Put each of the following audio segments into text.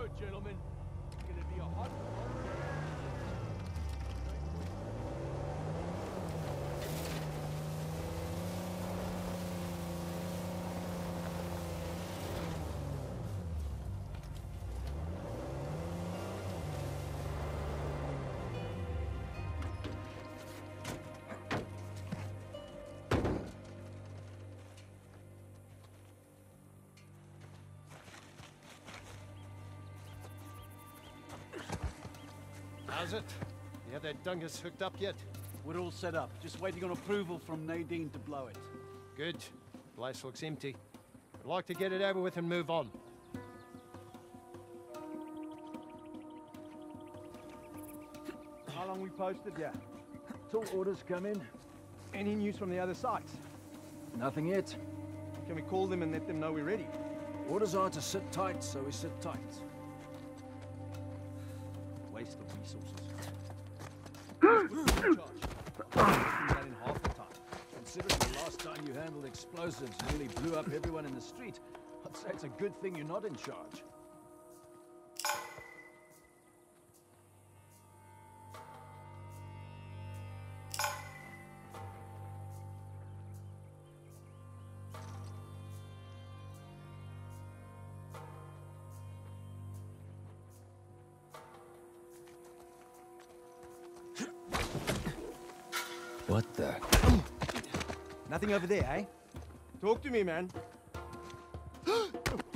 word, gentlemen. It's gonna be a hot How's it? You have that dungus hooked up yet? We're all set up. Just waiting on approval from Nadine to blow it. Good. Place looks empty. I'd like to get it over with and move on. How long we posted? Yeah. Till orders come in. Any news from the other sites? Nothing yet. Can we call them and let them know we're ready? Orders are to sit tight, so we sit tight. Waste of resources. That in half the time. Considering the last time you handled explosives nearly blew up everyone in the street, I'd say it's a good thing you're not in charge. What the? Nothing over there, eh? Talk to me, man.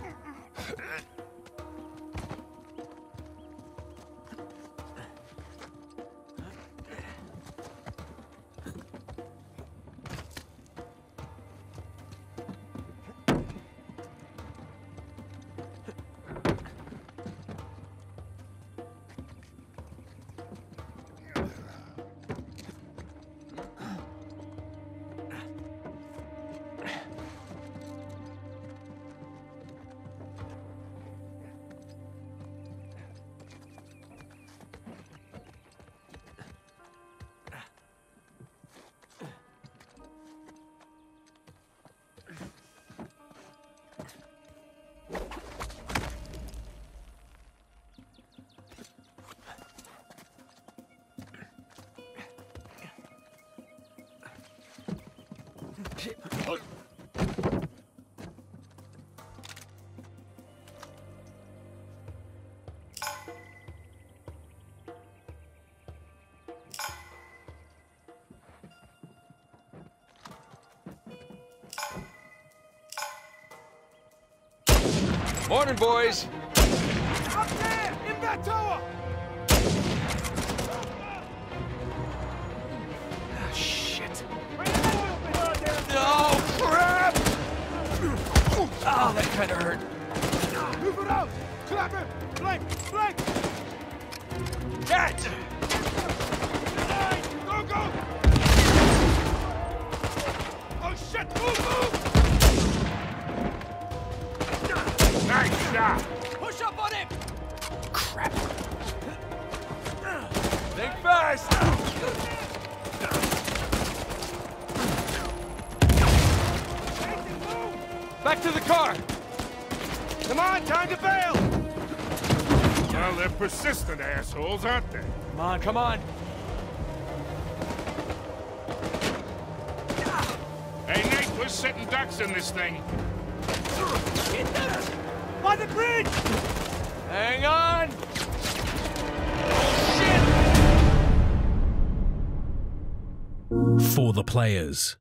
Morning, boys. Up there! In that tower! Oh, that kind of hurt. Move it out! Clap him! Flank! Flank! Catch! Go, go! Oh, shit! Move, move! Nice shot! Push up on him! Crap. Think fast! Back to the car! Come on, time to bail! Well, they're persistent assholes, aren't they? Come on, come on! Hey, Nate, we're sitting ducks in this thing. By the bridge! Hang on! For the players.